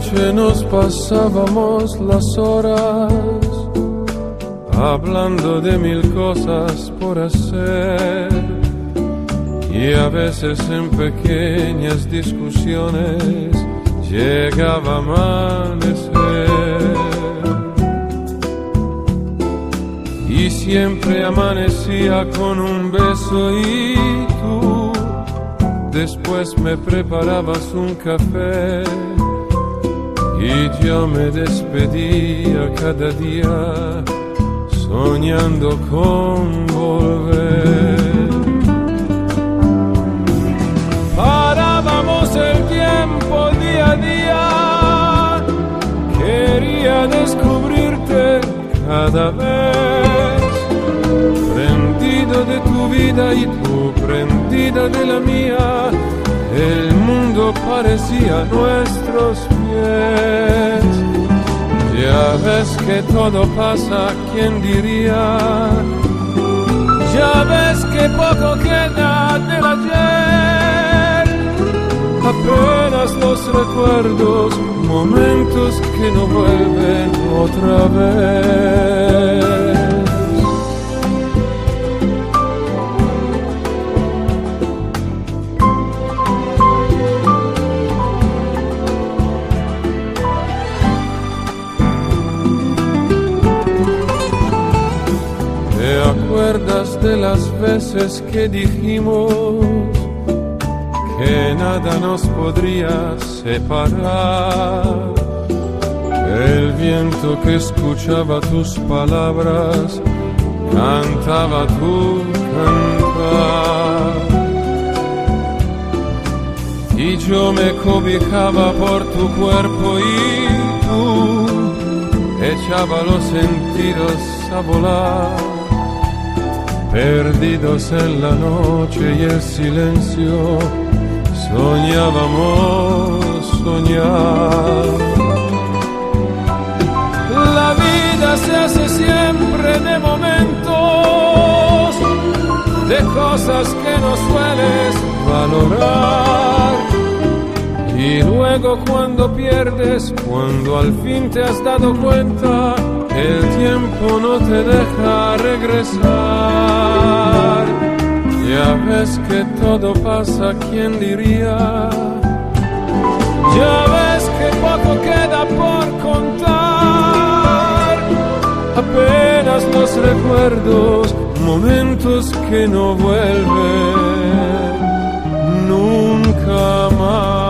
se nos pasábamos las horas hablando de mil cosas por hacer. Y a veces en pequeñas discusiones llegaba a amanecer. Y siempre amanecía con un beso y tú después me preparabas un café y yo me despedía cada día soñando con volver. Parábamos el tiempo día a día, quería descubrirte cada vez, prendido de tu vida y tú prendida de la mía, el mundo parecía nuestros pies ya ves que todo pasa, ¿quién diría? Ya ves que poco queda del ayer. Apenas los recuerdos, momentos que no vuelven otra vez. De las veces que dijimos que nada nos podría separar. El viento que escuchaba tus palabras cantaba tu cantar. Y yo me cobijaba por tu cuerpo y tú echaba los sentidos a volar perdidos en la noche y el silencio, soñábamos soñar. La vida se hace siempre de momentos, de cosas que no sueles valorar. Y luego cuando pierdes, cuando al fin te has dado cuenta, el tiempo no te deja regresar. Ya ves que todo pasa, ¿quién diría? Ya ves que poco queda por contar. Apenas los recuerdos, momentos que no vuelven nunca más.